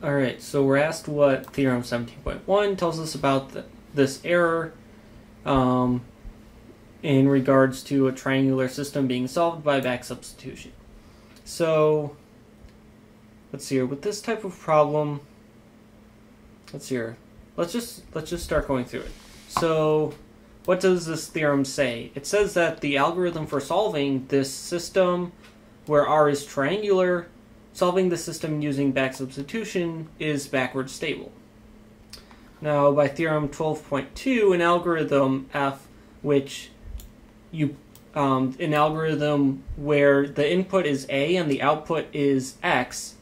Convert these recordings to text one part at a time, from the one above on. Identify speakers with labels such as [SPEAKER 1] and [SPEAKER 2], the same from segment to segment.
[SPEAKER 1] All right, so we're asked what theorem 17.1 tells us about the, this error um, in regards to a triangular system being solved by back substitution. So, let's see here. With this type of problem, let's see here. Let's just let's just start going through it. So, what does this theorem say? It says that the algorithm for solving this system, where R is triangular, solving the system using back substitution is backward stable. Now, by theorem 12.2, an algorithm F, which you um, an algorithm where the input is A and the output is X,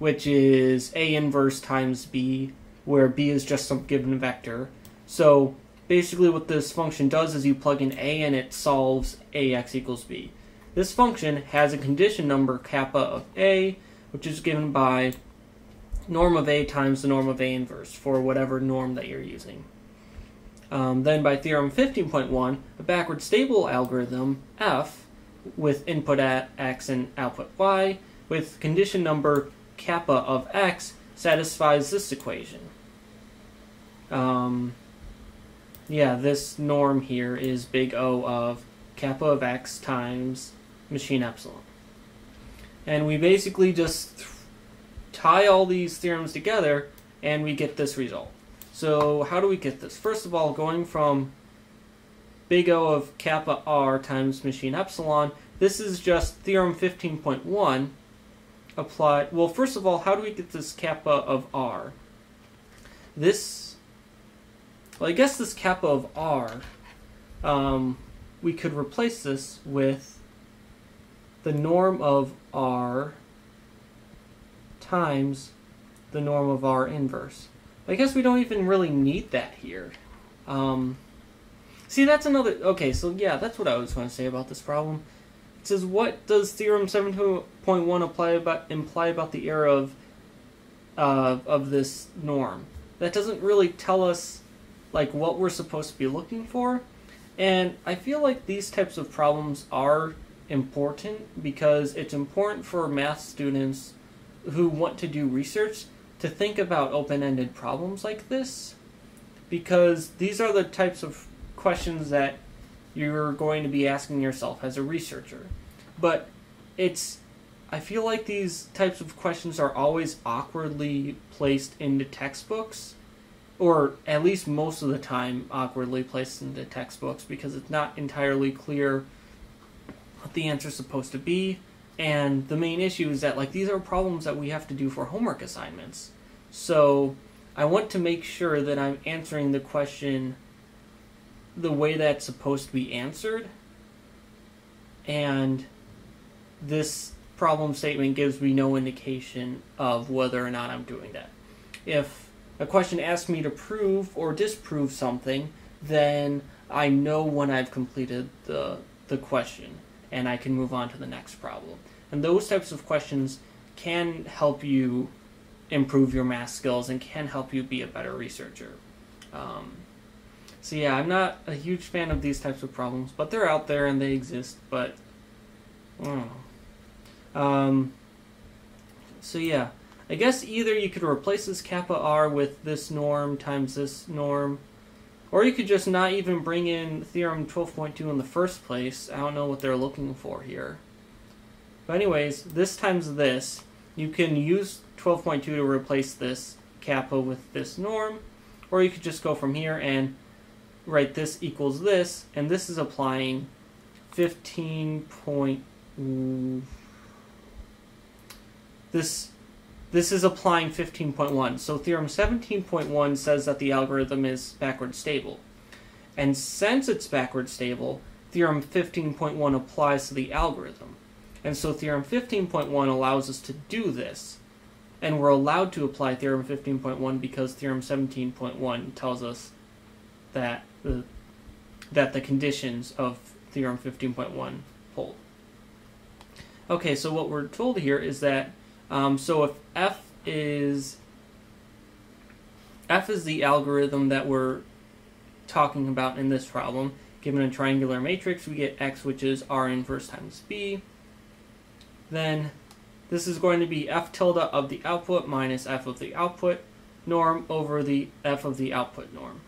[SPEAKER 1] which is A inverse times B, where B is just some given vector. So basically what this function does is you plug in A and it solves AX equals B. This function has a condition number kappa of A, which is given by norm of A times the norm of A inverse for whatever norm that you're using. Um, then by theorem 15.1, a backward stable algorithm, F, with input at x and output y, with condition number kappa of x, satisfies this equation. Um, yeah, this norm here is big O of kappa of x times machine epsilon. And we basically just tie all these theorems together and we get this result. So how do we get this? First of all, going from big O of kappa r times machine epsilon, this is just theorem 15.1 applied. Well, first of all, how do we get this kappa of r? This, well, I guess this kappa of r, um, we could replace this with the norm of r times the norm of r inverse. I guess we don't even really need that here. Um, see, that's another... Okay, so yeah, that's what I was going to say about this problem. It says, what does theorem 7.1 apply about, imply about the error of, uh, of this norm? That doesn't really tell us like what we're supposed to be looking for. And I feel like these types of problems are important because it's important for math students who want to do research to think about open-ended problems like this because these are the types of questions that you're going to be asking yourself as a researcher. But it's I feel like these types of questions are always awkwardly placed into textbooks or at least most of the time awkwardly placed into textbooks because it's not entirely clear what the answer is supposed to be. And the main issue is that like these are problems that we have to do for homework assignments. So I want to make sure that I'm answering the question the way that's supposed to be answered. And this problem statement gives me no indication of whether or not I'm doing that. If a question asks me to prove or disprove something, then I know when I've completed the the question and I can move on to the next problem. And those types of questions can help you improve your math skills and can help you be a better researcher. Um, so yeah, I'm not a huge fan of these types of problems, but they're out there and they exist. But um, so yeah, I guess either you could replace this kappa r with this norm times this norm, or you could just not even bring in theorem 12.2 in the first place. I don't know what they're looking for here. But anyways, this times this, you can use 12.2 to replace this kappa with this norm, or you could just go from here and write this equals this, and this is applying 15 point... This this is applying 15.1. So theorem 17.1 says that the algorithm is backward stable. And since it's backward stable, theorem 15.1 applies to the algorithm. And so theorem 15.1 allows us to do this. And we're allowed to apply theorem 15.1 because theorem 17.1 tells us that the, that the conditions of theorem 15.1 hold. Okay, so what we're told here is that um, so if f is f is the algorithm that we're talking about in this problem, given a triangular matrix, we get x, which is r inverse times b. Then this is going to be f tilde of the output minus f of the output norm over the f of the output norm.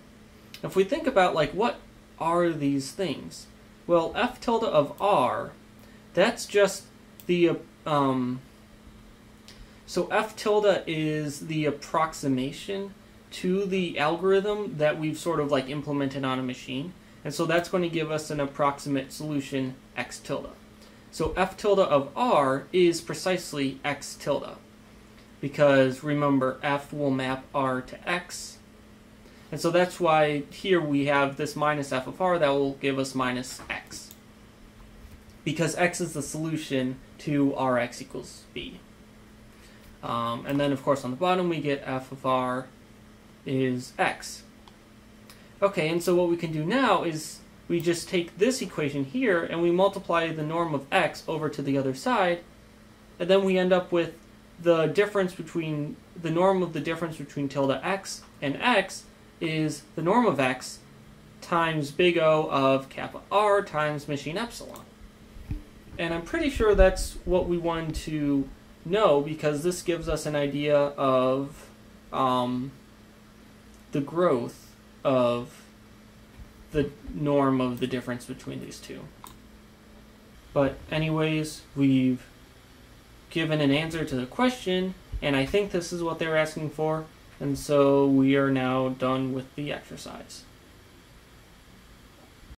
[SPEAKER 1] If we think about like what are these things? Well, f tilde of r, that's just the um, so f tilde is the approximation to the algorithm that we've sort of like implemented on a machine. And so that's going to give us an approximate solution x tilde. So f tilde of r is precisely x tilde. Because remember, f will map r to x. And so that's why here we have this minus f of r that will give us minus x. Because x is the solution to rx equals b. Um, and then, of course, on the bottom we get f of r is x. Okay, and so what we can do now is we just take this equation here and we multiply the norm of x over to the other side, and then we end up with the difference between the norm of the difference between tilde x and x is the norm of x times big O of kappa r times machine epsilon. And I'm pretty sure that's what we wanted to know because this gives us an idea of um, the growth of the norm of the difference between these two. But anyways, we've given an answer to the question, and I think this is what they were asking for, and so we are now done with the exercise.